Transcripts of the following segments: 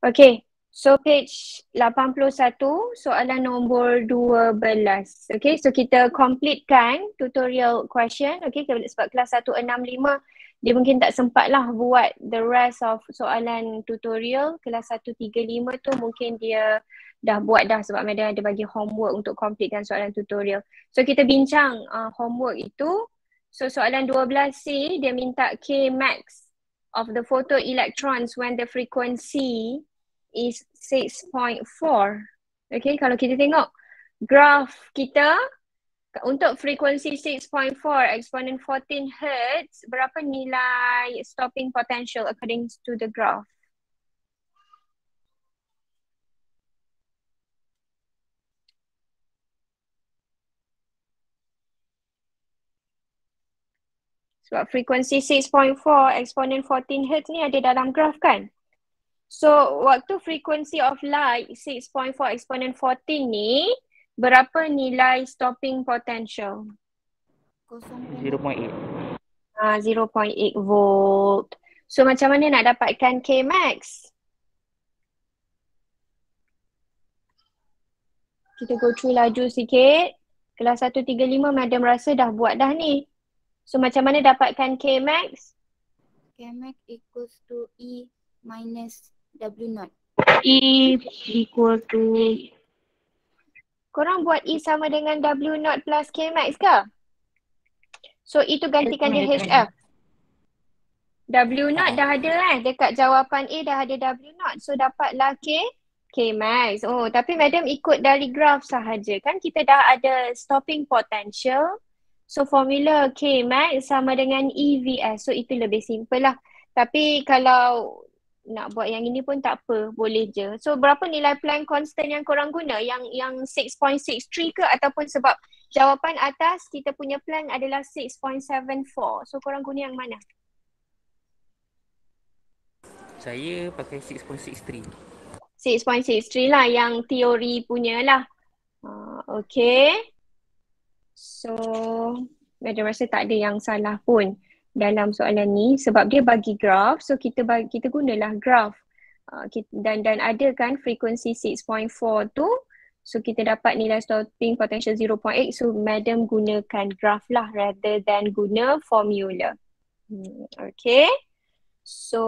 Okay, so page 81 soalan nombor 12. Okay, so kita completekan tutorial question. Okay, sebab kelas 165 dia mungkin tak sempat lah buat the rest of soalan tutorial. Kelas 135 tu mungkin dia dah buat dah sebab madam ada bagi homework untuk completekan soalan tutorial. So kita bincang uh, homework itu. So soalan 12C dia minta K max of the photoelectrons when the frequency is 6.4. Okay, kalau kita tengok graph kita untuk frekuensi 6.4 exponent 14 hertz, berapa nilai stopping potential according to the graph? Sebab frekuensi 6.4 exponent 14 hertz ni ada dalam graph kan? So waktu frequency of light 6.4 exponent 14 ni berapa nilai stopping potential? 0.8. Ah 0.8 volt. So macam mana nak dapatkan K max? Kita go through laju sikit. Kelas 135 madam rasa dah buat dah ni. So macam mana dapatkan K max? K max equals to E minus W naught. E equal to Korang buat E sama dengan W naught plus K max ke? So itu gantikan dia HF. W naught dah ada kan? Dekat jawapan A dah ada W naught. So dapatlah K K max. Oh tapi madam ikut dari graph sahaja. Kan kita dah ada stopping potential. So formula K max sama dengan EVS. So itu lebih simple lah. Tapi kalau nak buat yang ini pun tak apa, boleh je. So berapa nilai Planck constant yang korang guna? Yang yang 6.63 ke ataupun sebab jawapan atas kita punya Planck adalah 6.74. So korang guna yang mana? saya pakai 6.63. 6.63 lah yang teori punya lah. Uh, okay. So, Madam rasa tak ada yang salah pun dalam soalan ni sebab dia bagi graph so kita bagi kita gunalah graph. Uh, kita, dan dan ada kan frekuensi 6.4 tu so kita dapat nilai stopping potential 0.8 so madam gunakan graph lah rather than guna formula. Hmm, okay. So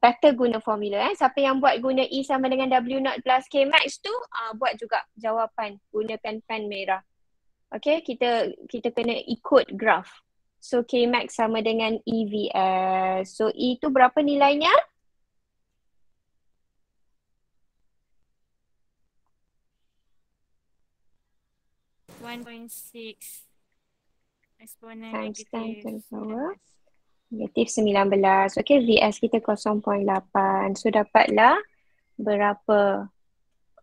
better guna formula eh. Siapa yang buat guna E sama dengan W naught plus K max tu uh, buat juga jawapan gunakan pen merah. Okay kita kita kena ikut graph So K max sama dengan EVS. So E tu berapa nilainya? One point six. Exponent Times ten to the negative. power. Negatif 19. Okay, VS kita 0.8. So dapatlah berapa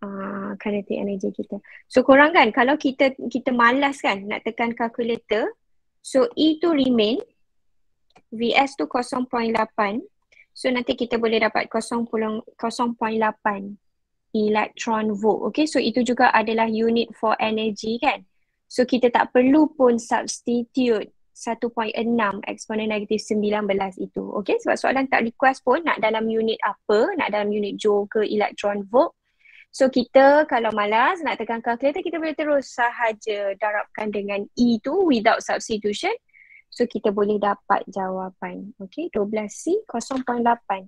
uh, kinetic energy kita. So korang kan kalau kita kita malas kan nak tekan calculator, So E tu remain, VS tu 0.8. So nanti kita boleh dapat 0.8 electron volt. Okay, so itu juga adalah unit for energy kan. So kita tak perlu pun substitute 1.6 eksponen negatif 19 itu. Okay, sebab soalan tak request pun nak dalam unit apa, nak dalam unit joule ke electron volt. So kita kalau malas nak tekan calculator kita boleh terus sahaja darabkan dengan E tu without substitution. So kita boleh dapat jawapan. Okay 12C 0.8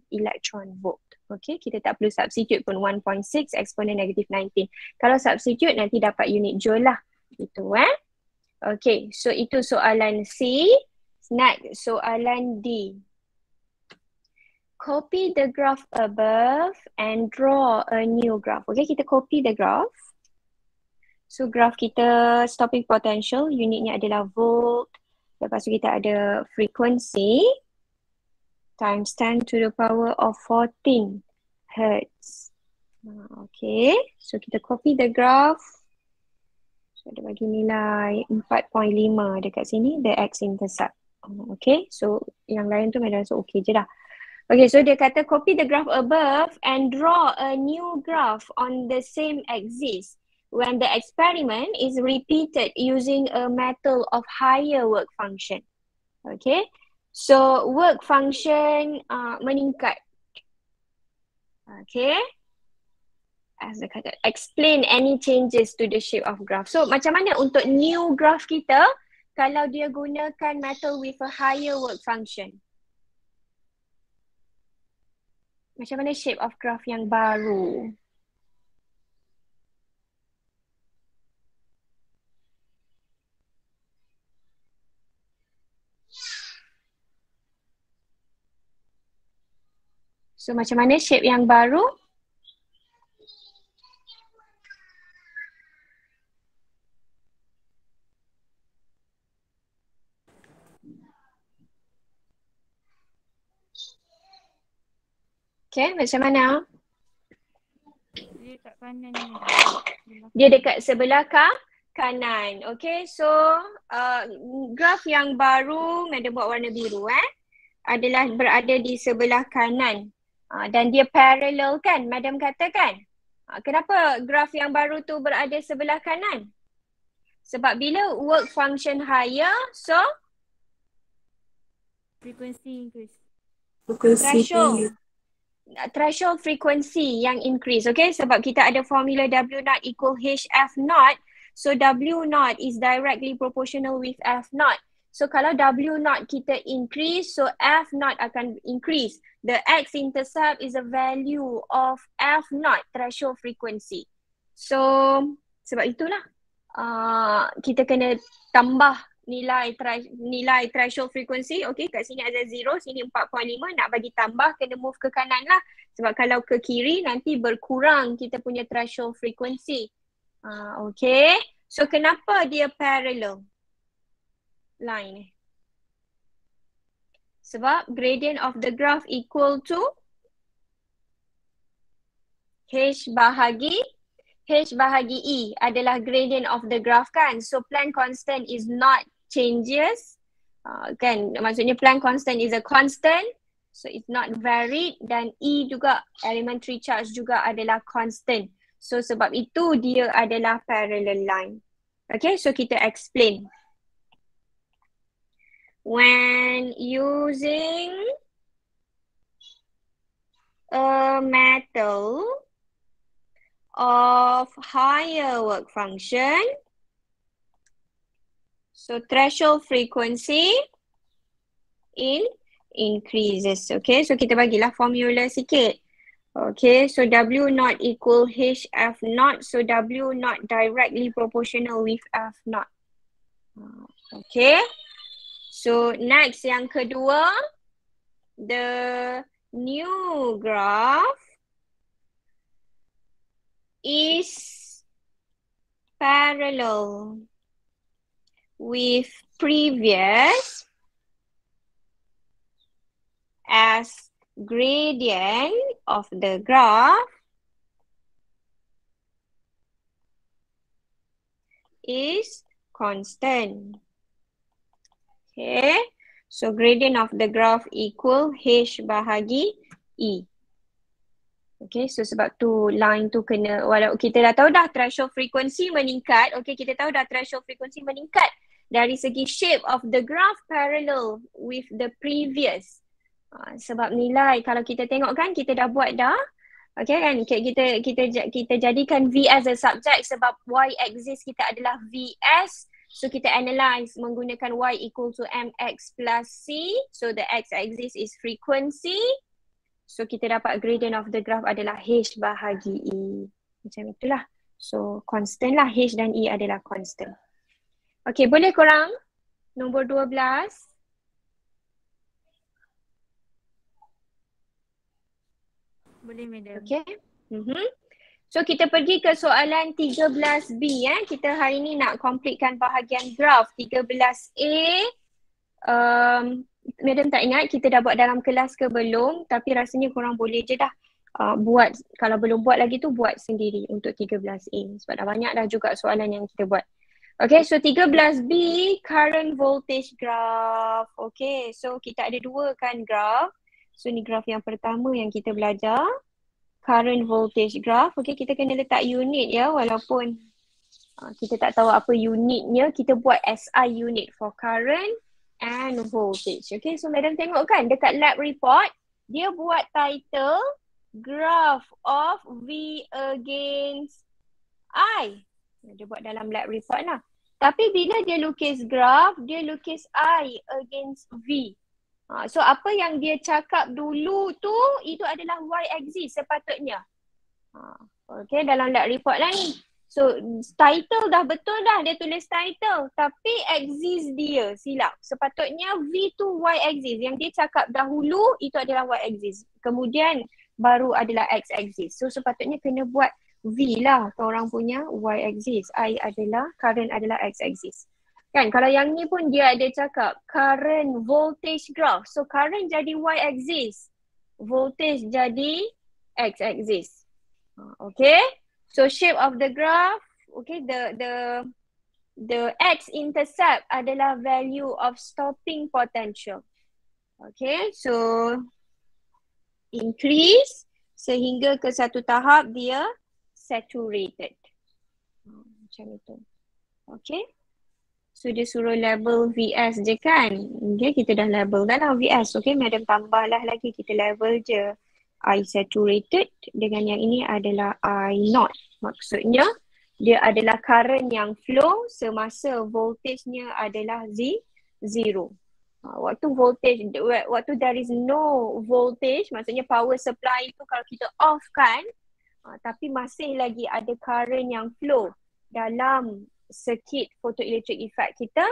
electron volt. Okay kita tak perlu substitute pun 1.6 eksponen negatif 19. Kalau substitute nanti dapat unit joule lah. Itu eh. Okay so itu soalan C. Next soalan D copy the graph above and draw a new graph. Okay, kita copy the graph. So graph kita stopping potential, unitnya adalah volt. Lepas tu kita ada frequency times 10 to the power of 14 hertz. Okay, so kita copy the graph. So ada bagi nilai 4.5 dekat sini, the x-intercept. Okay, so yang lain tu memang rasa okay je dah. Okay, so dia kata copy the graph above and draw a new graph on the same axis when the experiment is repeated using a method of higher work function. Okay, so work function uh, meningkat. Okay. As the kata, explain any changes to the shape of graph. So macam mana untuk new graph kita kalau dia gunakan method with a higher work function? Macam mana shape of graph yang baru? So macam mana shape yang baru? Okay, macam mana? Dia kat kanan ni. Dia dekat sebelah ka, kanan. Okay, so uh, graf yang baru, Madam buat warna biru eh, adalah berada di sebelah kanan. Uh, dan dia parallel kan, Madam katakan. Uh, kenapa graf yang baru tu berada sebelah kanan? Sebab bila work function higher, so Frequency increase. threshold threshold frequency yang increase okay? Sebab kita ada formula W naught equal HF naught. So W naught is directly proportional with F naught. So kalau W naught kita increase so F naught akan increase. The X intercept is a value of F naught threshold frequency. So sebab itulah uh, kita kena tambah nilai thre- nilai threshold frequency okay kat sini ada 0 sini 4.5 nak bagi tambah kena move ke kanan lah. Sebab kalau ke kiri nanti berkurang kita punya threshold frequency. Uh, okay. So kenapa dia parallel line? Sebab gradient of the graph equal to H bahagi H bahagi E adalah gradient of the graph kan. So Planck constant is not changes. Uh, kan maksudnya Planck constant is a constant. So it's not varied dan E juga elementary charge juga adalah constant. So sebab itu dia adalah parallel line. Okay so kita explain. When using a metal of higher work function. So threshold frequency in increases. Okay, so kita bagilah formula sikit. Okay, so W not equal HF not. So W not directly proportional with F not. Okay, so next yang kedua, the new graph is parallel with previous as gradient of the graph is constant. Okay, so gradient of the graph equal H bahagi E. Okay, so sebab tu line tu kena, walau kita dah tahu dah threshold frequency meningkat. Okay, kita tahu dah threshold frequency meningkat dari segi shape of the graph parallel with the previous. Uh, sebab nilai kalau kita tengok kan kita dah buat dah. Okay kan kita kita kita jadikan V as a subject sebab Y axis kita adalah VS. So kita analyze menggunakan Y equal to MX plus C. So the X axis is frequency. So kita dapat gradient of the graph adalah H bahagi E. Macam itulah. So constant lah H dan E adalah constant. Okay boleh korang nombor 12. Boleh madam. Okay. Mm-hmm. So kita pergi ke soalan 13B eh. Kita hari ni nak completekan bahagian graph 13A. Um, Madam tak ingat kita dah buat dalam kelas ke belum tapi rasanya korang boleh je dah uh, buat kalau belum buat lagi tu buat sendiri untuk 13A sebab dah banyak dah juga soalan yang kita buat. Okay so 13B current voltage graph. Okay so kita ada dua kan graph. So ni graph yang pertama yang kita belajar. Current voltage graph. Okay kita kena letak unit ya walaupun uh, kita tak tahu apa unitnya. Kita buat SI unit for current and voltage. Okay, so madam tengok kan dekat lab report, dia buat title graph of V against I. Dia buat dalam lab report lah. Tapi bila dia lukis graph, dia lukis I against V. Ha, so apa yang dia cakap dulu tu, itu adalah Y axis sepatutnya. Ha, okay, dalam lab report ni. So title dah betul dah dia tulis title. Tapi axis dia silap. Sepatutnya V tu Y axis. Yang dia cakap dahulu, itu adalah Y axis. Kemudian baru adalah X axis. So sepatutnya kena buat V lah orang punya Y axis. I adalah, current adalah X axis. Kan kalau yang ni pun dia ada cakap current voltage graph. So current jadi Y axis. Voltage jadi X axis. Okay. So shape of the graph. Okay. The the the X intercept adalah value of stopping potential. Okay. So increase sehingga ke satu tahap dia saturated. Hmm, macam itu. Okay. So dia suruh label VS je kan. Okay kita dah label dah lah VS. Okay madam tambahlah lagi kita label je. I saturated dengan yang ini adalah I not. Maksudnya dia adalah current yang flow semasa voltage-nya adalah Z zero. Ha, waktu voltage, waktu there is no voltage, maksudnya power supply itu kalau kita off kan, Uh, tapi masih lagi ada current yang flow dalam circuit photoelectric effect kita.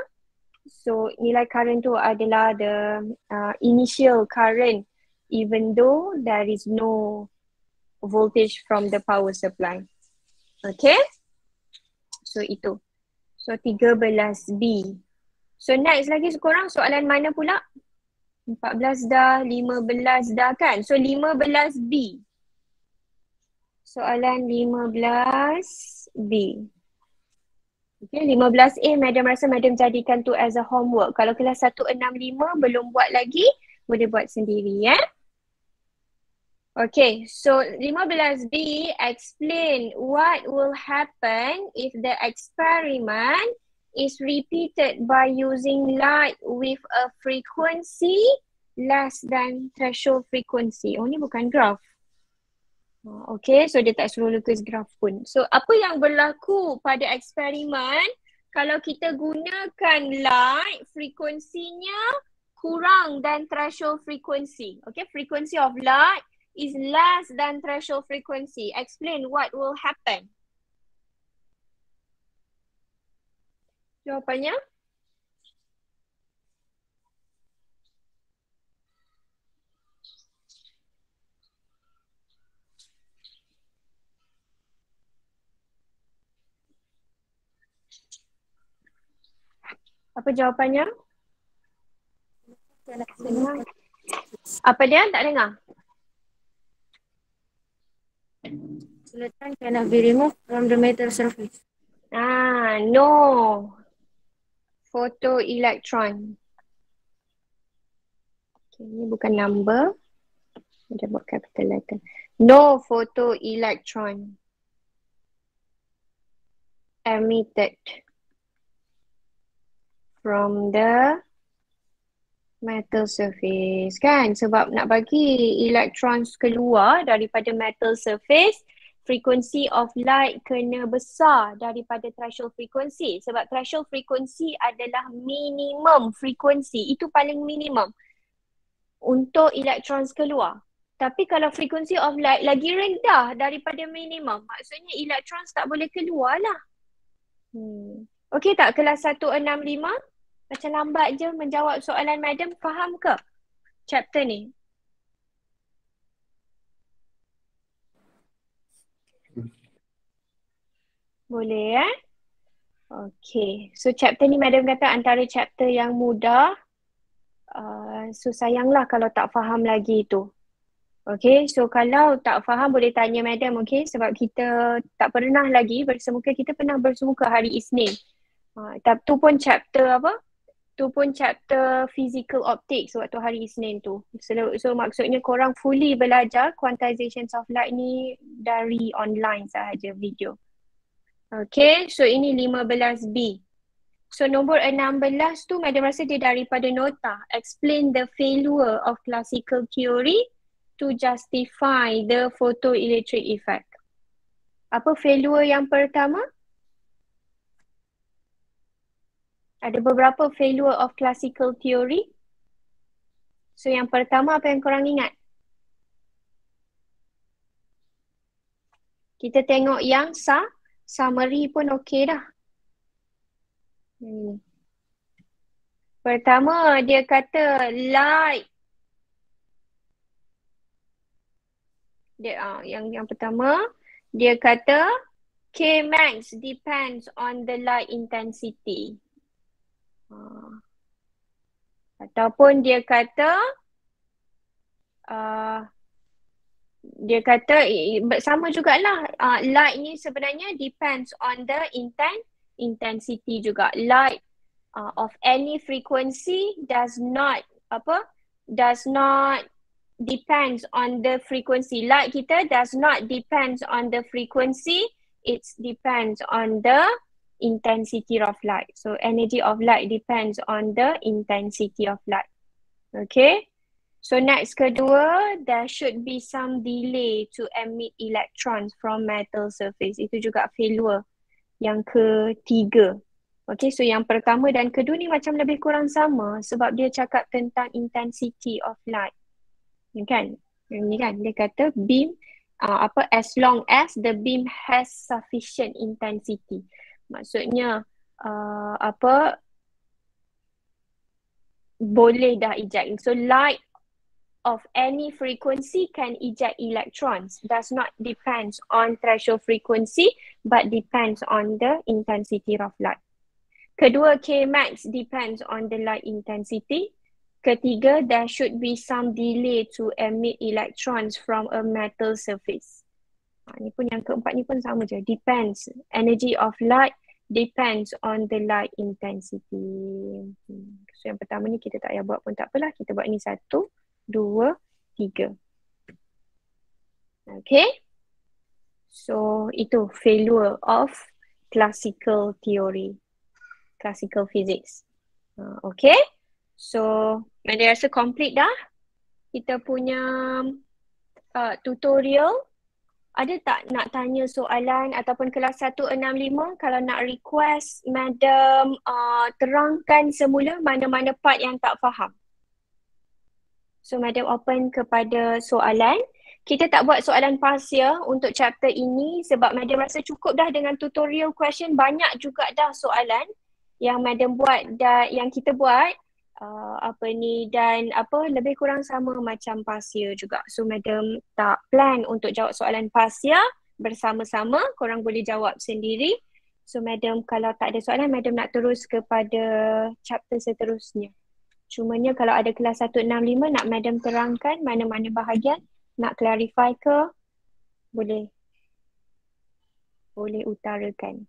So nilai current tu adalah the uh, initial current even though there is no voltage from the power supply. Okay. So itu. So 13B. So next lagi sekurang soalan mana pula? 14 dah, 15 dah kan? So 15B soalan 15B. Okay, 15A madam rasa madam jadikan tu as a homework. Kalau kelas 165 belum buat lagi, boleh buat sendiri ya. Okay, so 15B explain what will happen if the experiment is repeated by using light with a frequency less than threshold frequency. Oh ni bukan graph. Ah, okay, so dia tak suruh lukis graf pun. So apa yang berlaku pada eksperimen kalau kita gunakan light, frekuensinya kurang dan threshold frequency. Okay, frequency of light is less than threshold frequency. Explain what will happen. Jawapannya? Apa jawapannya? Apa dia? Tak dengar? Silicon cannot be removed from the metal surface. Ah, no. Photoelectron. Okay, ini bukan number. Kita buat capital letter. No photoelectron emitted from the metal surface. Kan? Sebab nak bagi electrons keluar daripada metal surface frequency of light kena besar daripada threshold frequency. Sebab threshold frequency adalah minimum frequency. Itu paling minimum untuk electrons keluar. Tapi kalau frequency of light lagi rendah daripada minimum maksudnya electrons tak boleh keluar lah hmm. Okey tak kelas 165? Macam lambat je menjawab soalan madam faham ke chapter ni? Boleh eh? Okay, so chapter ni madam kata antara chapter yang mudah uh, so sayanglah kalau tak faham lagi tu. Okay, so kalau tak faham boleh tanya madam okay sebab kita tak pernah lagi bersemuka, kita pernah bersemuka hari Isnin. Uh, tu pun chapter apa tu pun chapter physical optics waktu hari Isnin tu. So, so maksudnya korang fully belajar quantization of light ni dari online sahaja video. Okay, so ini 15B. So nombor 16 tu madam rasa dia daripada nota. Explain the failure of classical theory to justify the photoelectric effect. Apa failure yang pertama? Ada beberapa failure of classical theory. So yang pertama apa yang korang ingat? Kita tengok yang sa, summary pun okey dah. Hmm. Pertama dia kata light. Dia uh, yang yang pertama dia kata K max depends on the light intensity. Uh, ataupun dia kata uh, dia kata sama jugalah. Uh, light ni sebenarnya depends on the intent intensity juga. Light uh, of any frequency does not apa does not depends on the frequency. Light kita does not depends on the frequency. It depends on the intensity of light so energy of light depends on the intensity of light okay so next kedua there should be some delay to emit electrons from metal surface itu juga failure yang ketiga. Okay, so yang pertama dan kedua ni macam lebih kurang sama sebab dia cakap tentang intensity of light. Kan? Ni kan? Dia kata beam uh, apa as long as the beam has sufficient intensity. Maksudnya uh, apa boleh dah eject. So light of any frequency can eject electrons does not depends on threshold frequency but depends on the intensity of light. Kedua, K max depends on the light intensity. Ketiga, there should be some delay to emit electrons from a metal surface. Ha, ni pun yang keempat ni pun sama je. Depends. Energy of light depends on the light intensity. Hmm. So yang pertama ni kita tak payah buat pun tak apalah. Kita buat ni satu dua, tiga. Okay. So itu failure of classical theory. Classical physics. Uh, okay. So, mana rasa complete dah? Kita punya uh, tutorial. Ada tak nak tanya soalan ataupun kelas 165 kalau nak request madam uh, terangkan semula mana-mana part yang tak faham? So madam open kepada soalan. Kita tak buat soalan parsial untuk chapter ini sebab madam rasa cukup dah dengan tutorial question. Banyak juga dah soalan yang madam buat dan yang kita buat uh, apa ni dan apa lebih kurang sama macam parsial juga. So madam tak plan untuk jawab soalan parsial bersama-sama. Korang boleh jawab sendiri. So madam kalau tak ada soalan madam nak terus kepada chapter seterusnya. Cumanya kalau ada kelas 165 nak madam terangkan mana-mana bahagian nak clarify ke boleh boleh utarakan.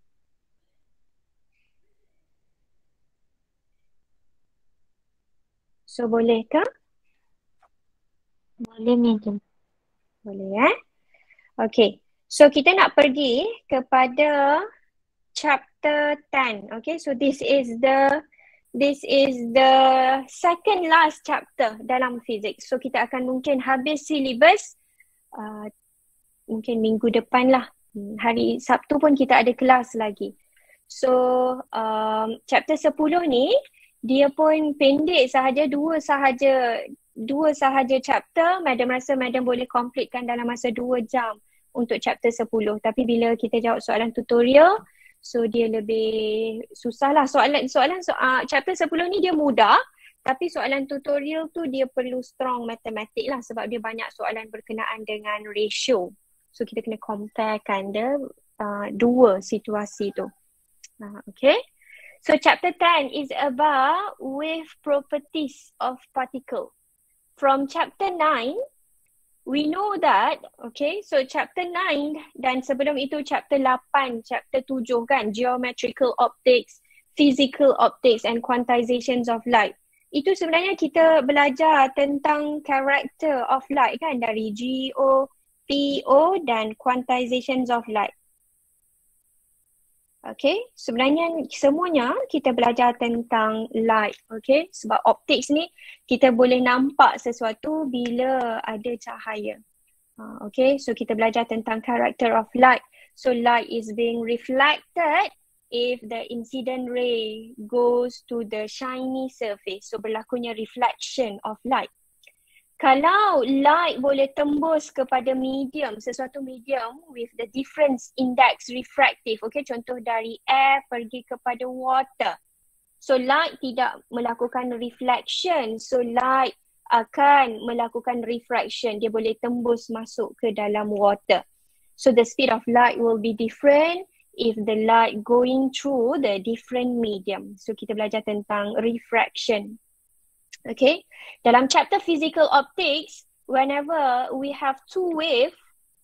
So boleh ke? Boleh madam. Boleh eh? Okay. So kita nak pergi kepada chapter 10. Okay. So this is the this is the second last chapter dalam physics. So kita akan mungkin habis syllabus uh, mungkin minggu depan lah. Hmm, hari Sabtu pun kita ada kelas lagi. So um, chapter 10 ni dia pun pendek sahaja dua sahaja dua sahaja chapter. Madam rasa madam boleh completekan dalam masa dua jam untuk chapter 10. Tapi bila kita jawab soalan tutorial, So dia lebih susah lah soalan soalan so, uh, chapter 10 ni dia mudah tapi soalan tutorial tu dia perlu strong matematik lah sebab dia banyak soalan berkenaan dengan ratio. So kita kena comparekan dia uh, dua situasi tu. Uh, okay. So chapter 10 is about wave properties of particle. From chapter 9, we know that okay so chapter 9 dan sebelum itu chapter 8 chapter 7 kan geometrical optics physical optics and quantizations of light itu sebenarnya kita belajar tentang character of light kan dari GO, PO dan quantizations of light. Okay, sebenarnya semuanya kita belajar tentang light. Okay, sebab optics ni kita boleh nampak sesuatu bila ada cahaya. Uh, okay, so kita belajar tentang character of light. So light is being reflected if the incident ray goes to the shiny surface. So berlakunya reflection of light kalau light boleh tembus kepada medium, sesuatu medium with the difference index refractive, okay, contoh dari air pergi kepada water. So light tidak melakukan reflection, so light akan melakukan refraction, dia boleh tembus masuk ke dalam water. So the speed of light will be different if the light going through the different medium. So kita belajar tentang refraction. Okay, dalam chapter physical optics, whenever we have two wave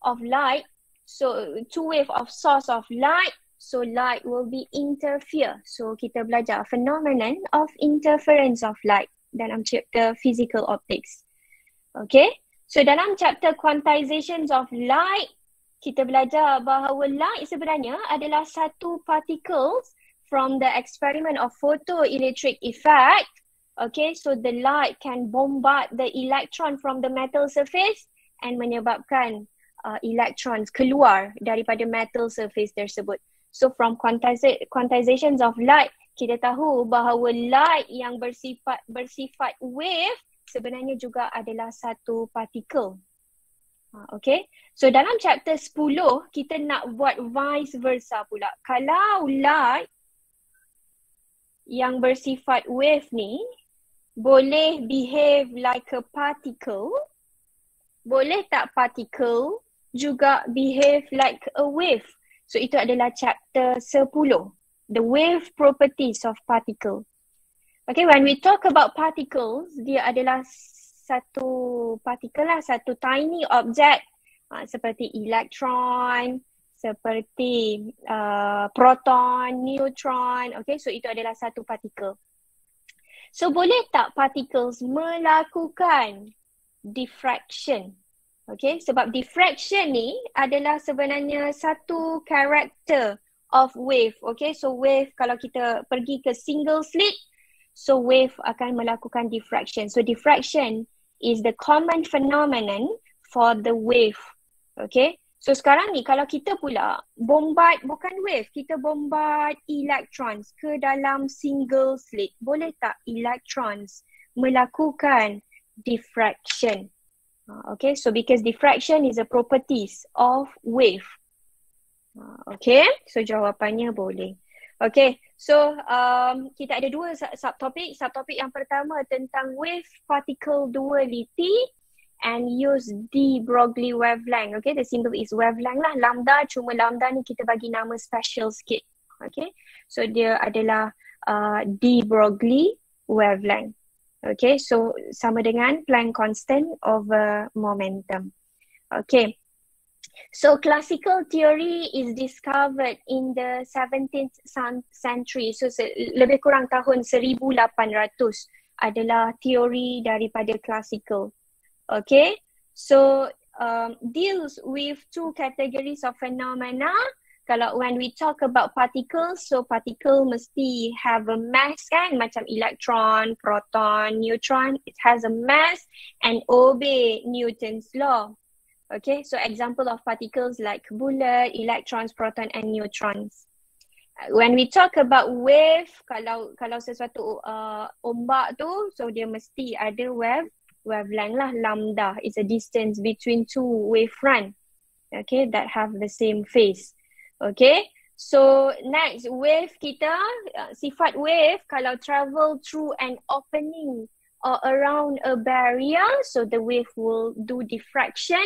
of light, so two wave of source of light, so light will be interfere. So kita belajar phenomenon of interference of light dalam chapter physical optics. Okay, so dalam chapter quantizations of light, kita belajar bahawa light sebenarnya adalah satu particles from the experiment of photoelectric effect Okay, so the light can bombard the electron from the metal surface and menyebabkan uh, electrons keluar daripada metal surface tersebut. So from quantiza- quantizations of light, kita tahu bahawa light yang bersifat bersifat wave sebenarnya juga adalah satu particle. Uh, okay, so dalam chapter 10 kita nak buat vice versa pula. Kalau light yang bersifat wave ni boleh behave like a particle, boleh tak particle juga behave like a wave. So itu adalah chapter 10, the wave properties of particle. Okay, when we talk about particles, dia adalah satu particle lah, satu tiny object uh, seperti elektron, seperti uh, proton, neutron. Okay, so itu adalah satu particle. So boleh tak particles melakukan diffraction? Okay, sebab diffraction ni adalah sebenarnya satu karakter of wave. Okay, so wave kalau kita pergi ke single slit, so wave akan melakukan diffraction. So diffraction is the common phenomenon for the wave. Okay, So sekarang ni kalau kita pula bombard bukan wave, kita bombard electrons ke dalam single slit. Boleh tak electrons melakukan diffraction? Uh, okay, so because diffraction is a properties of wave. Uh, okay, so jawapannya boleh. Okay, so um, kita ada dua subtopik. Subtopik yang pertama tentang wave particle duality and use de Broglie wavelength. Okay, the symbol is wavelength lah. Lambda, cuma lambda ni kita bagi nama special sikit. Okay, so dia adalah uh, de Broglie wavelength. Okay, so sama dengan Planck constant over momentum. Okay, so classical theory is discovered in the 17th century. So lebih kurang tahun 1800 adalah teori daripada classical okay? So um, deals with two categories of phenomena. Kalau when we talk about particles so particle mesti have a mass kan? Macam electron proton neutron it has a mass and obey newton's law. Okay? So example of particles like bullet electrons proton and neutrons. When we talk about wave kalau kalau sesuatu uh, ombak tu so dia mesti ada wave wavelength lah lambda. Is a distance between two wavefront. Okay that have the same phase okay so next wave kita uh, sifat wave kalau travel through an opening or around a barrier so the wave will do diffraction.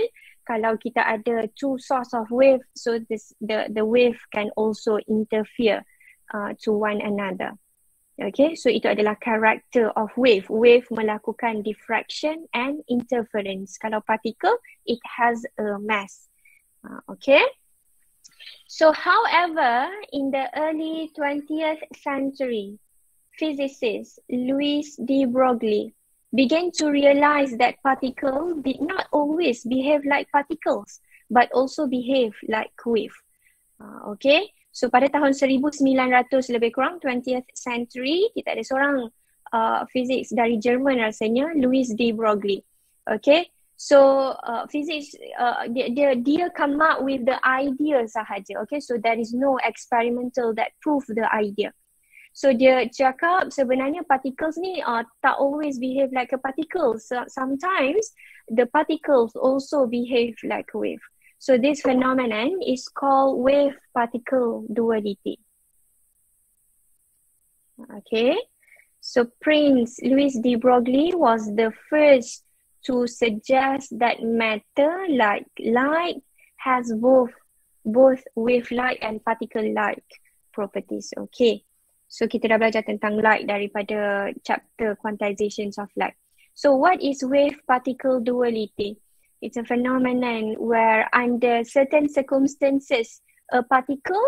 Kalau kita ada two source of wave so this the the wave can also interfere uh, to one another Okay, so itu adalah karakter of wave. Wave melakukan diffraction and interference. Kalau particle, it has a mass. Uh, okay. So however, in the early 20th century, physicist Louis de Broglie began to realize that particles did not always behave like particles, but also behave like wave. Uh, okay, So pada tahun 1900 lebih kurang 20th century kita ada seorang uh, physics dari Jerman rasanya Louis de Broglie. Okay. So uh, physics uh, dia, dia dia come up with the idea sahaja. Okay. So there is no experimental that prove the idea. So dia cakap sebenarnya particles ni uh, tak always behave like a particle. So, sometimes the particles also behave like a wave. So this phenomenon is called wave particle duality. Okay. So Prince Louis de Broglie was the first to suggest that matter like light has both both wave-like and particle-like properties. Okay. So kita dah belajar tentang light daripada chapter quantizations of light. So what is wave particle duality? It's a phenomenon where under certain circumstances a particle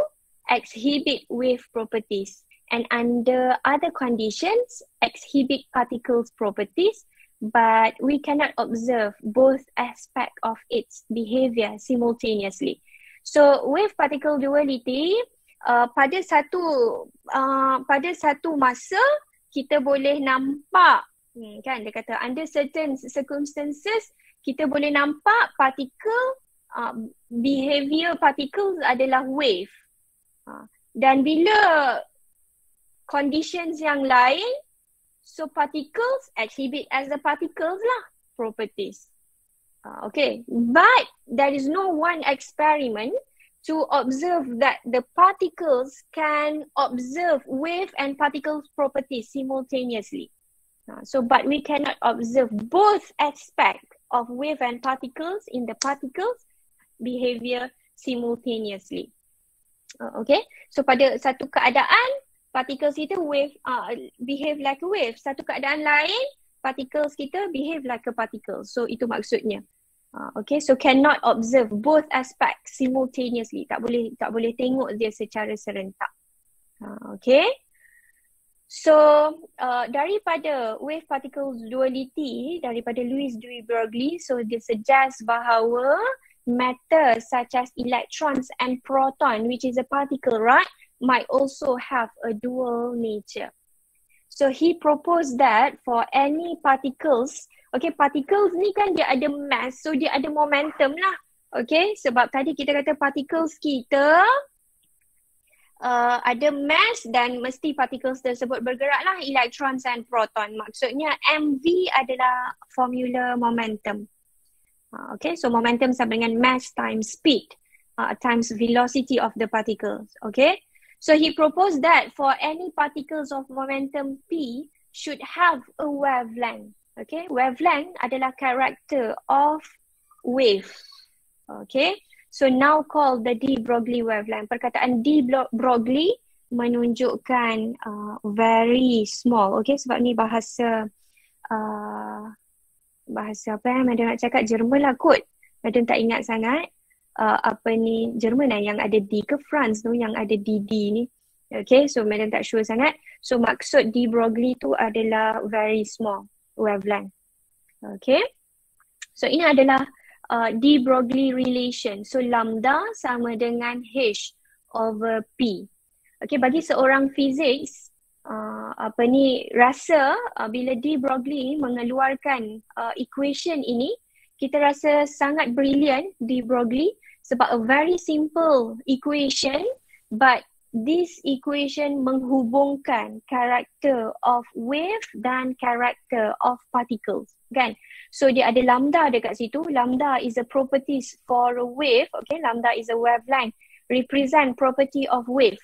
exhibit wave properties and under other conditions exhibit particles properties but we cannot observe both aspect of its behavior simultaneously. So wave particle duality uh, pada satu uh, pada satu masa kita boleh nampak hmm, kan dia kata under certain circumstances kita boleh nampak particle uh, behavior particles adalah wave. Uh, dan bila conditions yang lain so particles exhibit as the particles lah properties. Uh, okay. But there is no one experiment to observe that the particles can observe wave and particles properties simultaneously. Uh, so, but we cannot observe both aspect of wave and particles in the particles behavior simultaneously. Uh, okay, so pada satu keadaan particles kita wave uh, behave like a wave. Satu keadaan lain particles kita behave like a particle. So itu maksudnya. Uh, okay, so cannot observe both aspects simultaneously. Tak boleh tak boleh tengok dia secara serentak. Uh, okay. So uh, daripada wave particles duality daripada Louis de Broglie, so dia suggest bahawa matter such as electrons and proton, which is a particle, right, might also have a dual nature. So he proposed that for any particles Okay, particles ni kan dia ada mass, so dia ada momentum lah. Okay, sebab tadi kita kata particles kita uh, ada mass dan mesti particles tersebut bergerak lah, electrons and proton. Maksudnya MV adalah formula momentum. Uh, okay, so momentum sama dengan mass times speed uh, times velocity of the particles. Okay, so he proposed that for any particles of momentum P should have a wavelength. Okay, wavelength adalah character of wave. Okay, so now called the de Broglie wavelength. Perkataan de Broglie menunjukkan uh, very small. Okay, sebab ni bahasa uh, bahasa apa yang Madam nak cakap Jerman lah kot. Madam tak ingat sangat uh, apa ni Jerman lah yang ada D ke France tu yang ada DD ni. Okay, so Madam tak sure sangat. So maksud de Broglie tu adalah very small wavelength. Okay. So ini adalah uh, de Broglie relation. So lambda sama dengan H over P. Okay, bagi seorang physics, uh, apa ni rasa uh, bila de Broglie mengeluarkan uh, equation ini, kita rasa sangat brilliant de Broglie sebab a very simple equation but this equation menghubungkan karakter of wave dan karakter of particles kan? So dia ada lambda dekat situ. Lambda is a properties for a wave okay? Lambda is a wavelength represent property of wave.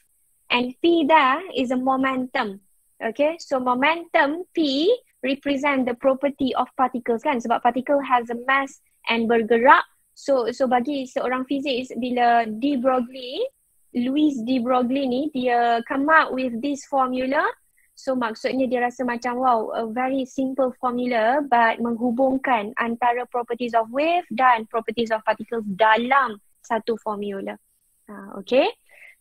And p there is a momentum okay? So momentum p represent the property of particles kan? Sebab particle has a mass and bergerak. So so bagi seorang fizik bila de Broglie Louis de Broglie ni dia come up with this formula so maksudnya dia rasa macam wow a very simple formula but menghubungkan antara properties of wave dan properties of particles dalam satu formula. Uh, okay.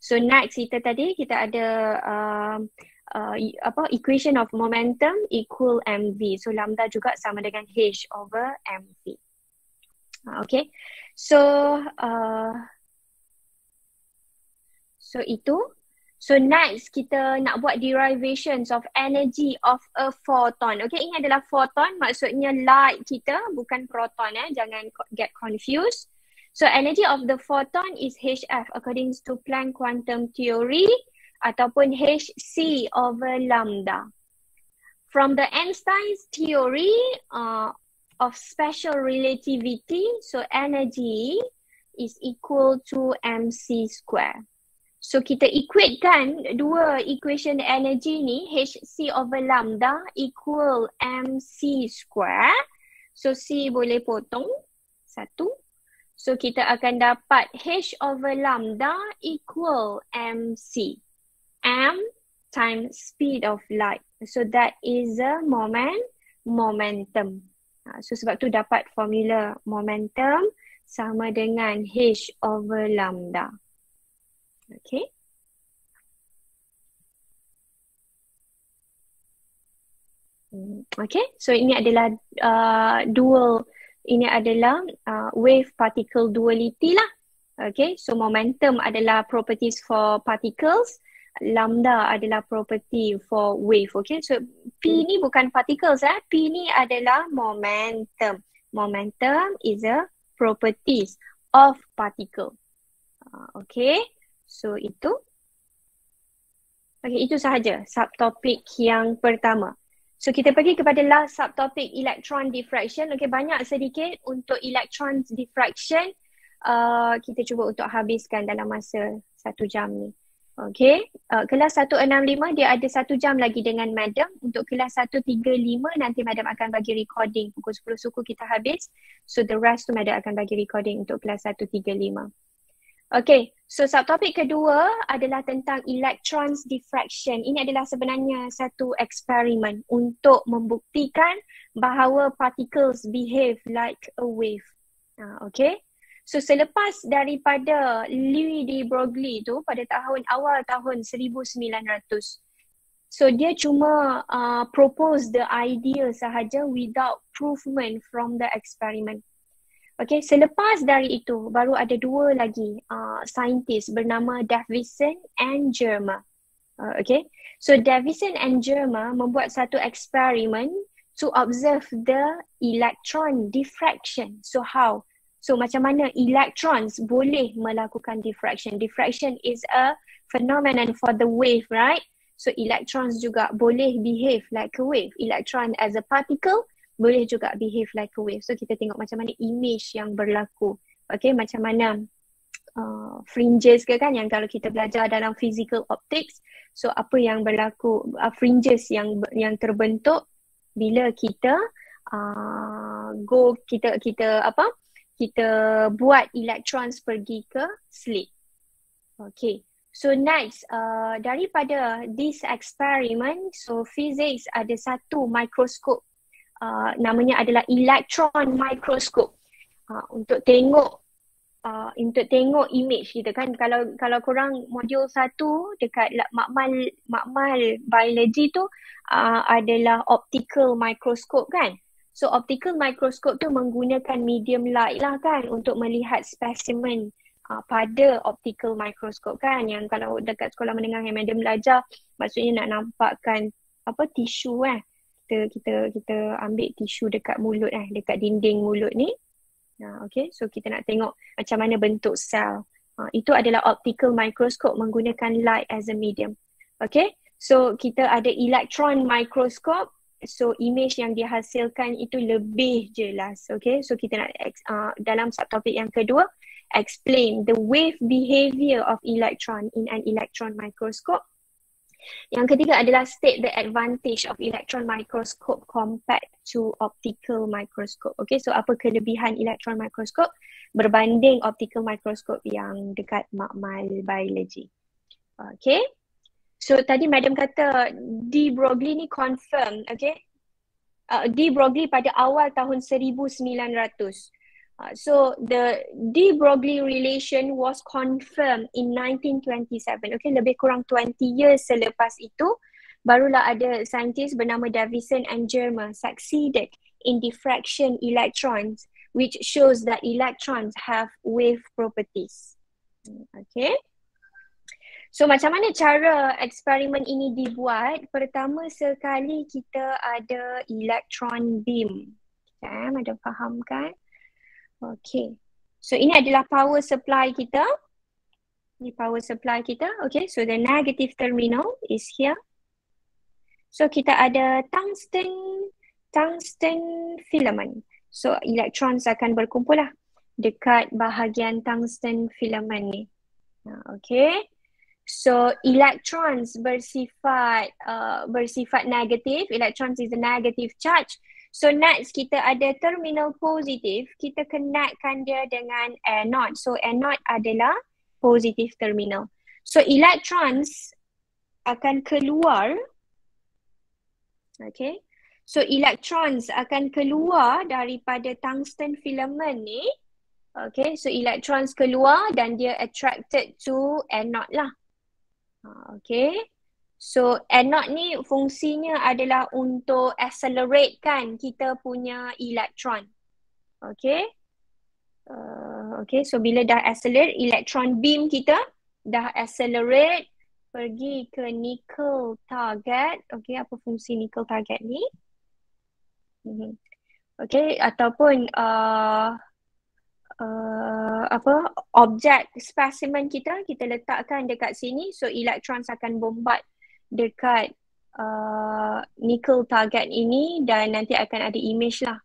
So next kita tadi kita ada uh, uh, apa equation of momentum equal mv. So lambda juga sama dengan h over mv. Uh, okay. So uh, So itu. So next kita nak buat derivations of energy of a photon. Okay ini adalah photon maksudnya light kita bukan proton eh. Jangan get confused. So energy of the photon is HF according to Planck quantum theory ataupun HC over lambda. From the Einstein's theory uh, of special relativity, so energy is equal to mc square. So kita equate kan dua equation energy ni Hc over lambda equal mc square. So c boleh potong satu. So kita akan dapat h over lambda equal mc. m times speed of light. So that is a moment momentum. Ha, so sebab tu dapat formula momentum sama dengan h over lambda. Okay. Hmm, okay, so ini adalah uh, dual, ini adalah uh, wave particle duality lah. Okay, so momentum adalah properties for particles, lambda adalah property for wave. Okay, so P ni bukan particles eh, P ni adalah momentum. Momentum is a properties of particle. Uh, okay. So itu Okay, itu sahaja subtopik yang pertama. So kita pergi kepada last subtopik electron diffraction. Okay, banyak sedikit untuk electron diffraction. Uh, kita cuba untuk habiskan dalam masa satu jam ni. Okay, uh, kelas 165 dia ada satu jam lagi dengan madam. Untuk kelas 135 nanti madam akan bagi recording. Pukul 10 suku kita habis. So the rest tu madam akan bagi recording untuk kelas 135. Okay, so subtopik kedua adalah tentang electrons diffraction. Ini adalah sebenarnya satu eksperimen untuk membuktikan bahawa particles behave like a wave. Uh, okay, so selepas daripada Louis de Broglie tu pada tahun awal tahun 1900, so dia cuma uh, propose the idea sahaja without proofment from the experiment. Okay, selepas dari itu baru ada dua lagi uh, scientist bernama Davison and Germa. Uh, okay, so Davison and Germa membuat satu eksperimen to observe the electron diffraction. So how? So macam mana electrons boleh melakukan diffraction? Diffraction is a phenomenon for the wave, right? So electrons juga boleh behave like a wave. Electron as a particle boleh juga behave like a wave. So kita tengok macam mana image yang berlaku. Okay, macam mana uh, fringes ke kan yang kalau kita belajar dalam physical optics. So apa yang berlaku, uh, fringes yang yang terbentuk bila kita uh, go, kita kita apa, kita buat electrons pergi ke slit. Okay. So next, uh, daripada this experiment, so physics ada satu mikroskop uh, namanya adalah electron microscope. Uh, untuk tengok uh, untuk tengok image kita kan kalau kalau kurang modul satu dekat makmal makmal biology tu uh, adalah optical microscope kan. So optical microscope tu menggunakan medium light lah kan untuk melihat specimen uh, pada optical microscope kan. Yang kalau dekat sekolah menengah yang madam belajar maksudnya nak nampakkan apa tisu eh kita kita kita ambil tisu dekat mulut eh dekat dinding mulut ni. Ha okey so kita nak tengok macam mana bentuk sel. Ha, itu adalah optical microscope menggunakan light as a medium. Okay, so kita ada electron microscope. So image yang dihasilkan itu lebih jelas. Okay, so kita nak uh, dalam subtopik yang kedua explain the wave behavior of electron in an electron microscope. Yang ketiga adalah state the advantage of electron microscope compared to optical microscope. Okay, so apa kelebihan electron microscope berbanding optical microscope yang dekat makmal biology. Okay, so tadi madam kata D. Broglie ni confirm, okay. Uh, D. Broglie pada awal tahun 1900. Uh, so the de Broglie relation was confirmed in 1927. Okay, lebih kurang 20 years selepas itu, barulah ada saintis bernama Davison and Germer succeeded in diffraction electrons which shows that electrons have wave properties. Okay. So macam mana cara eksperimen ini dibuat? Pertama sekali kita ada electron beam. Kan, ada faham kan? Okay. So ini adalah power supply kita. Ini power supply kita. Okay, so the negative terminal is here. So kita ada tungsten tungsten filament. So electrons akan berkumpul lah dekat bahagian tungsten filament ni. Okay. So electrons bersifat uh, bersifat negatif. Electrons is a negative charge. So next kita ada terminal positif. Kita connectkan dia dengan anode. So anode adalah positive terminal. So electrons akan keluar. Okay. So electrons akan keluar daripada tungsten filament ni. Okay, so electrons keluar dan dia attracted to anode lah. Ha, okay. So anode ni fungsinya adalah untuk accelerate kan kita punya electron. Okay. Uh, okay, so bila dah accelerate electron beam kita dah accelerate pergi ke nickel target. Okay, apa fungsi nickel target ni? Mm-hmm. Okay, ataupun uh, uh, apa objek specimen kita kita letakkan dekat sini so electrons akan bombat dekat uh, nickel target ini dan nanti akan ada image lah.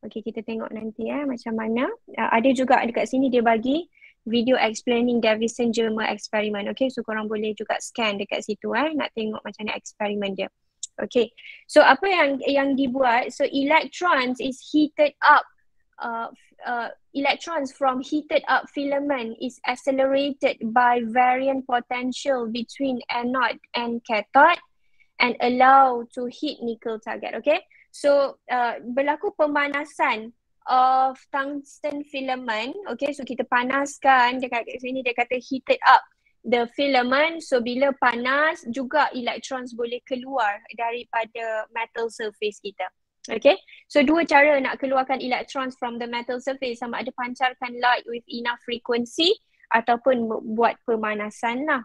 Okay kita tengok nanti eh macam mana. Uh, ada juga dekat sini dia bagi video explaining Davison Germer experiment. Okay so korang boleh juga scan dekat situ eh nak tengok macam mana eksperimen dia. Okay so apa yang yang dibuat so electrons is heated up uh, uh, electrons from heated up filament is accelerated by variant potential between anode and cathode and allow to hit nickel target. Okay, so uh, berlaku pemanasan of tungsten filament. Okay, so kita panaskan dekat sini dia kata heated up the filament. So bila panas juga electrons boleh keluar daripada metal surface kita. Okay, so dua cara nak keluarkan electrons from the metal surface sama ada pancarkan light with enough frequency ataupun buat pemanasan lah.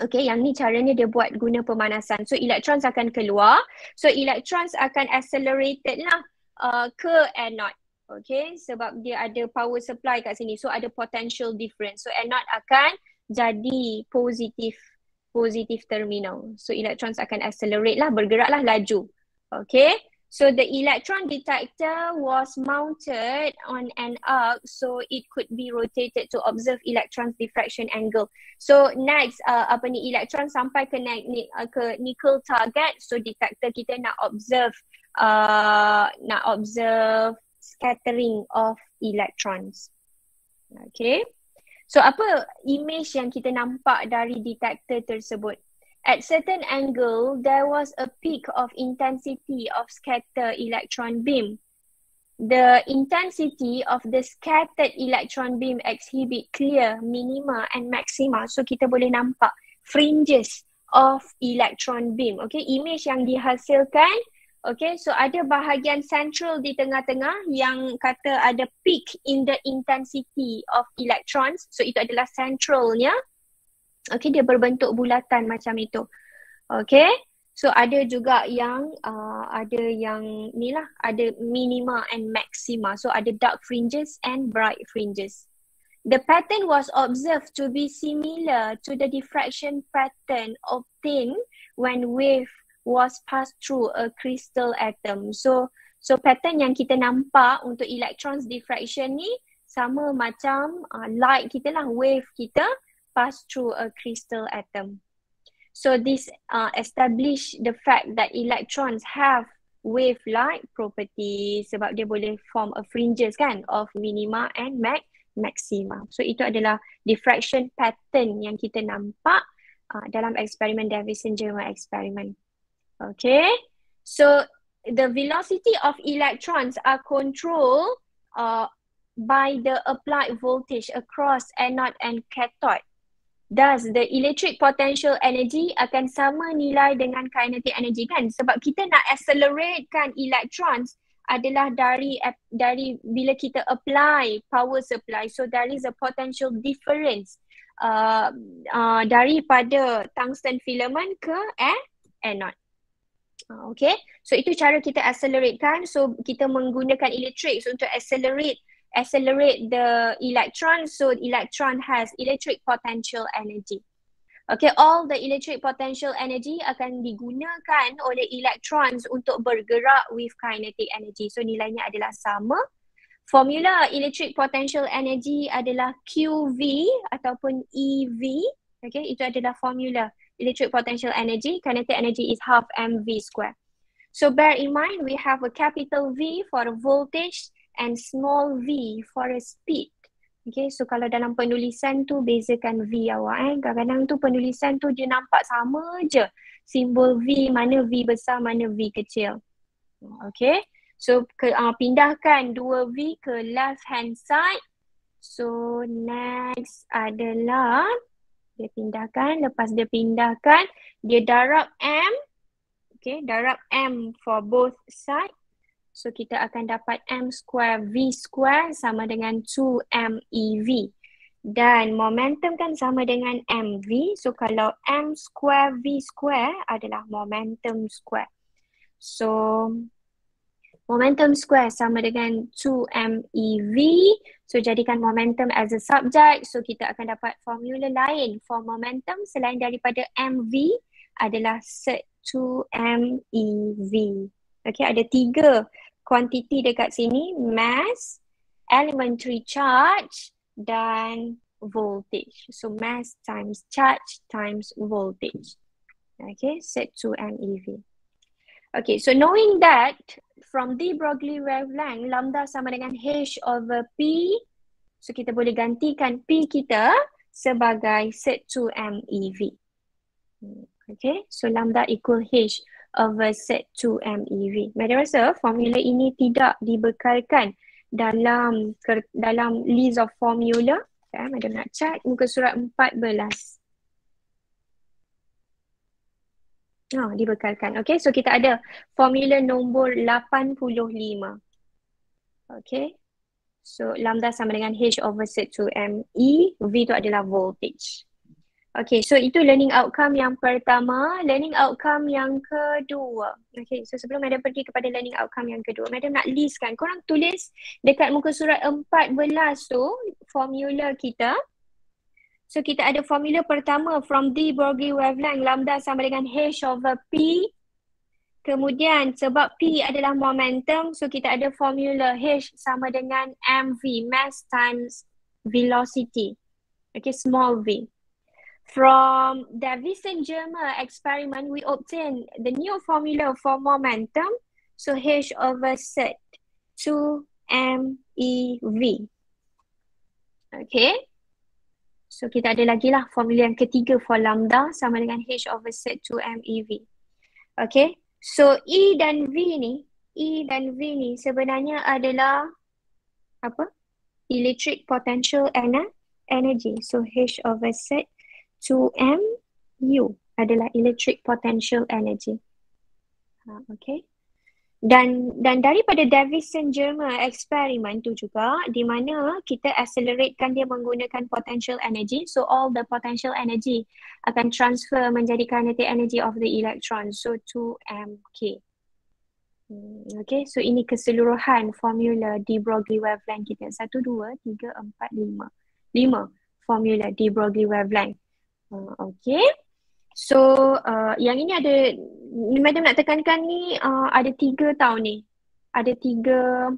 Okay, yang ni caranya dia buat guna pemanasan. So electrons akan keluar. So electrons akan accelerated lah uh, ke anode. Okay, sebab dia ada power supply kat sini. So ada potential difference. So anode akan jadi positif positif terminal. So electrons akan accelerate lah, bergeraklah laju. Okay. So the electron detector was mounted on an arc so it could be rotated to observe electron diffraction angle. So next uh, apa ni electron sampai ke ni, uh, ke nickel target so detector kita nak observe uh, nak observe scattering of electrons. Okay. So apa image yang kita nampak dari detector tersebut? At certain angle, there was a peak of intensity of scatter electron beam. The intensity of the scattered electron beam exhibit clear minima and maxima. So kita boleh nampak fringes of electron beam. Okay, image yang dihasilkan. Okay, so ada bahagian central di tengah-tengah yang kata ada peak in the intensity of electrons. So itu adalah centralnya. Okay, dia berbentuk bulatan macam itu. Okay, so ada juga yang uh, ada yang ni lah, ada minima and maxima. So ada dark fringes and bright fringes. The pattern was observed to be similar to the diffraction pattern obtained when wave was passed through a crystal atom. So so pattern yang kita nampak untuk electrons diffraction ni sama macam uh, light kita lah, wave kita pass through a crystal atom. So this uh, establish the fact that electrons have wave-like properties sebab dia boleh form a fringes kan of minima and max maxima. So itu adalah diffraction pattern yang kita nampak uh, dalam eksperimen Davison-Germer experiment. Okay. So the velocity of electrons are controlled uh, by the applied voltage across anode and cathode. Thus, the electric potential energy akan sama nilai dengan kinetic energy kan? Sebab kita nak accelerate kan electrons adalah dari dari bila kita apply power supply. So, there is a potential difference uh, uh, daripada tungsten filament ke eh, anode. Uh, okay, so itu cara kita accelerate kan. So kita menggunakan electric untuk accelerate accelerate the electron. So electron has electric potential energy. Okay, all the electric potential energy akan digunakan oleh electrons untuk bergerak with kinetic energy. So nilainya adalah sama. Formula electric potential energy adalah QV ataupun EV. Okay, itu adalah formula electric potential energy. Kinetic energy is half mv square. So bear in mind we have a capital V for voltage and small v for a speed. Okay, so kalau dalam penulisan tu bezakan V awak eh. Kadang-kadang tu penulisan tu dia nampak sama je. Simbol V, mana V besar, mana V kecil. Okay, so ke, uh, pindahkan dua V ke left hand side. So next adalah dia pindahkan. Lepas dia pindahkan, dia darab M. Okay, darab M for both side. So kita akan dapat M square V square sama dengan 2 MEV. Dan momentum kan sama dengan MV. So kalau M square V square adalah momentum square. So momentum square sama dengan 2 MEV. So jadikan momentum as a subject. So kita akan dapat formula lain for momentum selain daripada MV adalah set 2 MEV. Okay ada tiga quantity dekat sini mass, elementary charge dan voltage. So mass times charge times voltage. Okay, set to MEV. Okay, so knowing that from de Broglie wavelength lambda sama dengan H over P. So kita boleh gantikan P kita sebagai set to MEV. Okay, so lambda equal H over set 2 MEV. Madam rasa formula ini tidak dibekalkan dalam dalam list of formula. Okay, Madam nak chat muka surat 14. Oh, dibekalkan. Okay, so kita ada formula nombor 85. Okay. So lambda sama dengan H over set 2 ME. V itu adalah voltage. Okay, so itu learning outcome yang pertama. Learning outcome yang kedua. Okay, so sebelum Madam pergi kepada learning outcome yang kedua, Madam nak list kan. Korang tulis dekat muka surat 14 tu formula kita. So kita ada formula pertama from the Broglie wavelength lambda sama dengan H over P. Kemudian sebab P adalah momentum, so kita ada formula H sama dengan mv, mass times velocity. Okay, small v. From the Wiesen Germer experiment, we obtain the new formula for momentum. So H over set 2 MEV. Okay. So kita ada lagi lah formula yang ketiga for lambda sama dengan H over set 2 MEV. Okay. So E dan V ni, E dan V ni sebenarnya adalah apa? Electric potential energy. So H over set 2M U adalah electric potential energy. Ha, okay. Dan dan daripada Davison Germer eksperimen tu juga di mana kita acceleratekan dia menggunakan potential energy. So all the potential energy akan transfer menjadi kinetic energy of the electron. So 2mk. Hmm, okay, so ini keseluruhan formula de Broglie wavelength kita. Satu, dua, tiga, empat, lima. Lima formula de Broglie wavelength. Uh, okay. So uh, yang ini ada, madam nak tekankan ni uh, ada tiga tau ni. Ada tiga,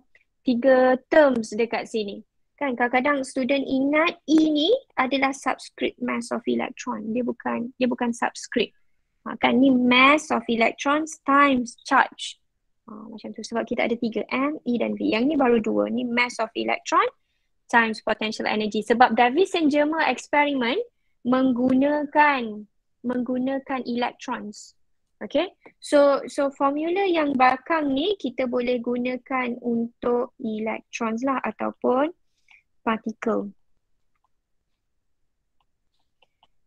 tiga terms dekat sini. Kan kadang-kadang student ingat E ni adalah subscript mass of electron. Dia bukan dia bukan subscript. Ha, kan ni mass of electrons times charge. Ha, macam tu sebab kita ada tiga M, E dan V. Yang ni baru dua. Ni mass of electron times potential energy. Sebab Davis and Germer experiment, menggunakan menggunakan electrons. Okay, so so formula yang belakang ni kita boleh gunakan untuk electrons lah ataupun particle.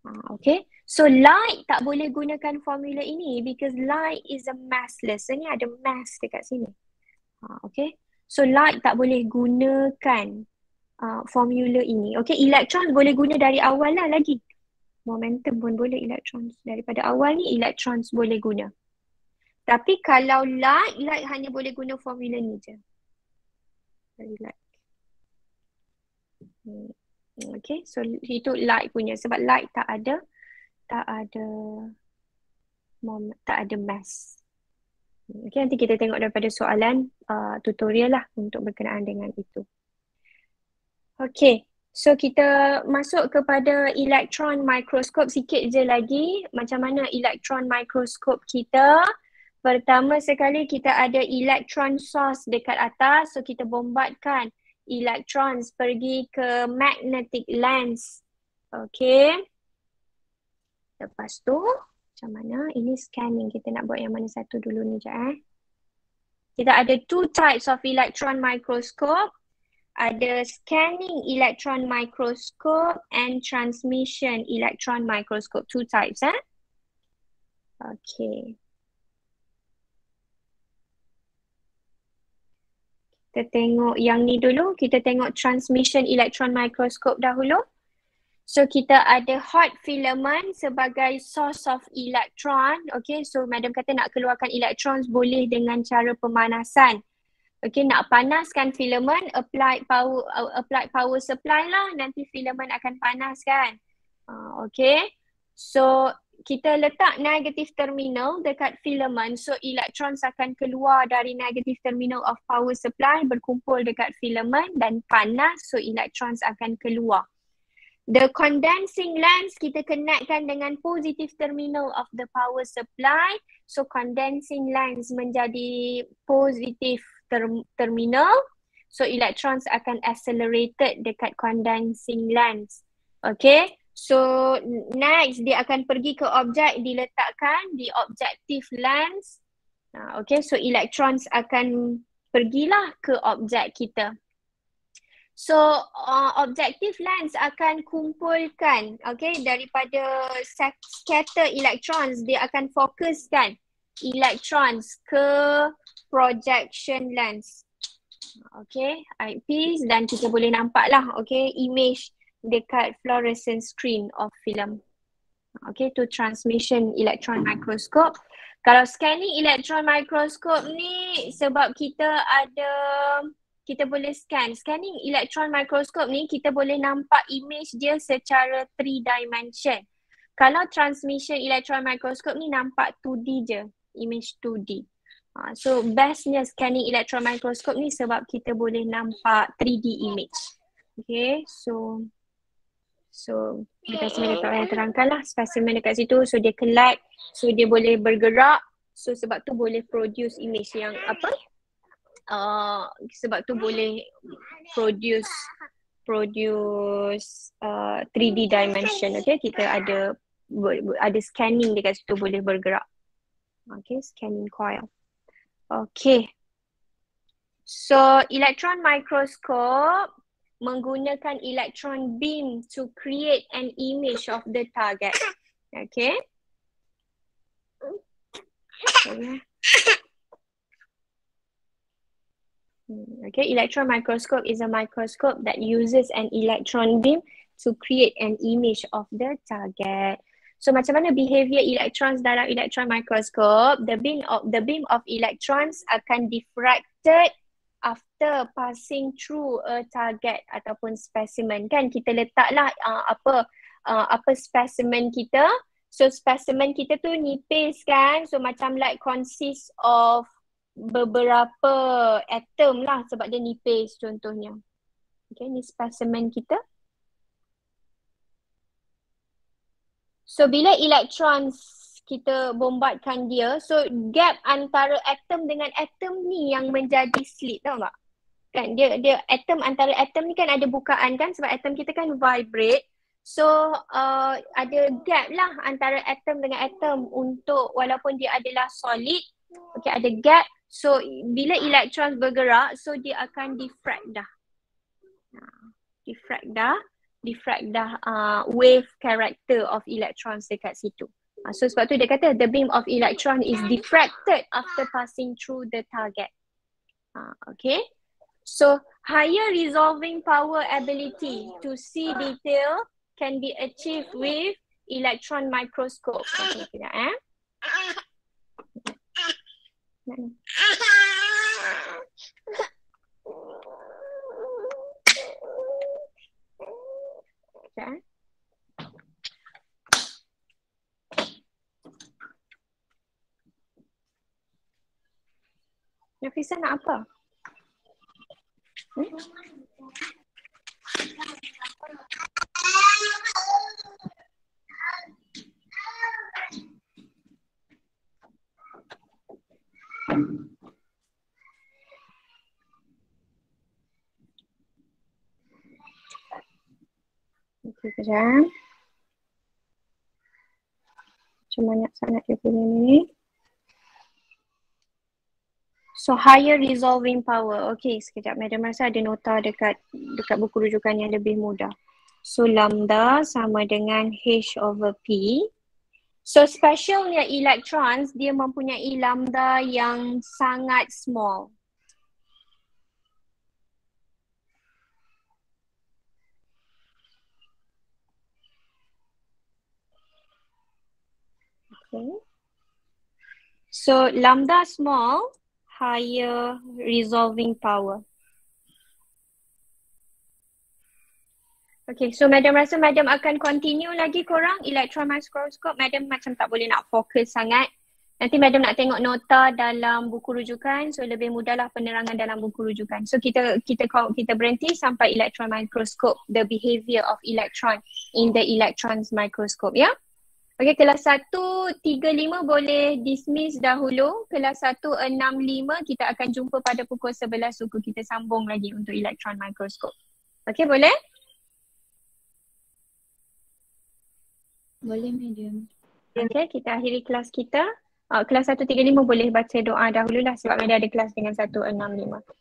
Uh, okay, so light tak boleh gunakan formula ini because light is a massless. So ni ada mass dekat sini. Uh, okay, so light tak boleh gunakan uh, formula ini. Okay, elektron boleh guna dari awal lah lagi. Momentum pun boleh elektron. Daripada awal ni elektron boleh guna. Tapi kalau light, light hanya boleh guna formula ni je. Dari light. Hmm. Okay, so itu light punya. Sebab light tak ada, tak ada, tak ada mass. Okay, nanti kita tengok daripada soalan uh, tutorial lah untuk berkenaan dengan itu. Okay, so kita masuk kepada elektron mikroskop sikit je lagi. Macam mana elektron mikroskop kita. Pertama sekali kita ada elektron source dekat atas. So kita bombartkan electrons pergi ke magnetic lens. Okay. Lepas tu macam mana? Ini scanning. Kita nak buat yang mana satu dulu ni je eh. Kita ada two types of electron microscope. Ada scanning electron microscope and transmission electron microscope. Two types eh. Okay. Kita tengok yang ni dulu. Kita tengok transmission electron microscope dahulu. So kita ada hot filament sebagai source of electron. Okay, so madam kata nak keluarkan electrons boleh dengan cara pemanasan. Okay, nak panaskan filament, apply power uh, apply power supply lah. Nanti filament akan panas kan. Uh, okay, so kita letak negative terminal dekat filament so electrons akan keluar dari negative terminal of power supply berkumpul dekat filament dan panas so electrons akan keluar. The condensing lens kita connectkan dengan positive terminal of the power supply so condensing lens menjadi positive ter- terminal so electrons akan accelerated dekat condensing lens. Okay. So next dia akan pergi ke objek diletakkan di objective lens. Uh, okay, so electrons akan pergilah ke objek kita. So uh, objective lens akan kumpulkan okay daripada scatter electrons dia akan fokuskan electrons ke projection lens. Okay, eyepiece dan kita boleh nampak lah okay image dekat fluorescent screen of film. Okay, to transmission electron microscope. Kalau scanning electron microscope ni sebab kita ada, kita boleh scan. Scanning electron microscope ni kita boleh nampak image dia secara three dimension. Kalau transmission electron microscope ni nampak 2D je, image 2D. Uh, so bestnya scanning electron microscope ni sebab kita boleh nampak 3D image. Okay, so So specimen dekat orang terangkan lah specimen dekat situ. So dia collect so dia boleh bergerak. So sebab tu boleh produce image yang apa? Uh, sebab tu boleh produce produce uh, 3D dimension. Okay kita ada ada scanning dekat situ boleh bergerak. Okay scanning coil okay so electron microscope menggunakan electron beam to create an image of the target. Okay. Okay, electron microscope is a microscope that uses an electron beam to create an image of the target. So macam mana behavior electrons dalam electron microscope? The beam of the beam of electrons akan diffracted after passing through a target ataupun specimen kan? Kita letaklah uh, apa uh, apa specimen kita. So specimen kita tu nipis kan? So macam like consist of beberapa atom lah sebab dia nipis contohnya. Okay ni specimen kita so bila electrons kita bombardkan dia so gap antara atom dengan atom ni yang menjadi slit tahu tak? Kan dia dia atom antara atom ni kan ada bukaan kan sebab atom kita kan vibrate. So uh, ada gap lah antara atom dengan atom untuk walaupun dia adalah solid okay ada gap. So bila electron bergerak so dia akan diffract dah. Diffract dah diffract dah uh, wave character of electrons dekat situ Uh, so sebab tu dia kata the beam of electron is diffracted after passing through the target. Uh, okay. So higher resolving power ability to see detail can be achieved with electron microscope. Okay, sekejap eh. Sekejap eh. Nafisa nak apa? Hmm? Okey, kejap. Macam banyak sangat dia punya ni. So higher resolving power. Okay, sekejap. Madam rasa ada nota dekat dekat buku rujukan yang lebih mudah. So lambda sama dengan H over P. So specialnya electrons, dia mempunyai lambda yang sangat small. Okay. So lambda small, higher resolving power. Okay, so madam rasa madam akan continue lagi korang electron microscope. Madam macam tak boleh nak fokus sangat. Nanti madam nak tengok nota dalam buku rujukan. So lebih mudahlah penerangan dalam buku rujukan. So kita kita kita berhenti sampai electron microscope, the behavior of electron in the electrons microscope, ya. Yeah? Okay, kelas 135 boleh dismiss dahulu. Kelas 165 kita akan jumpa pada pukul 11 suku kita sambung lagi untuk electron microscope. Okay, boleh? Boleh, Madam. Okay, kita akhiri kelas kita. Uh, kelas 135 boleh baca doa dahululah sebab ada ada kelas dengan 165.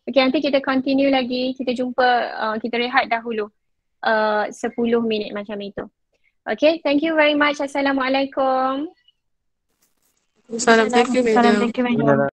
Okay, nanti kita continue lagi. Kita jumpa, uh, kita rehat dahulu. Uh, 10 minit macam itu. Okay, thank you very much. Assalamualaikum. Salam, thank you, madam. Thank you, madam.